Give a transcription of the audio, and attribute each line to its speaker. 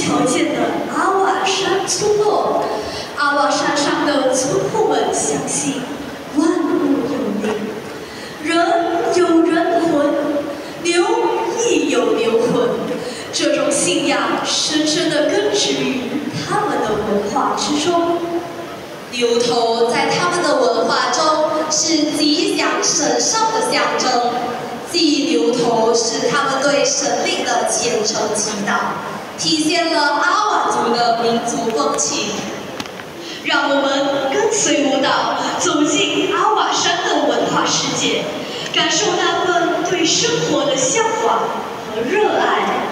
Speaker 1: 瞧见的阿瓦山村落。阿瓦山上的村户们相信万物有灵，人有人魂，牛亦有牛魂。这种信仰深深地根植于他们的文化之中。
Speaker 2: 牛头在他们的文化中是吉祥神圣的象征，祭牛头是他们对神灵的虔诚祈祷，体现了阿瓦族的民族风情。
Speaker 1: 让我们跟随舞蹈走进阿瓦山的文化世界，感受那份对生活的向往和热爱。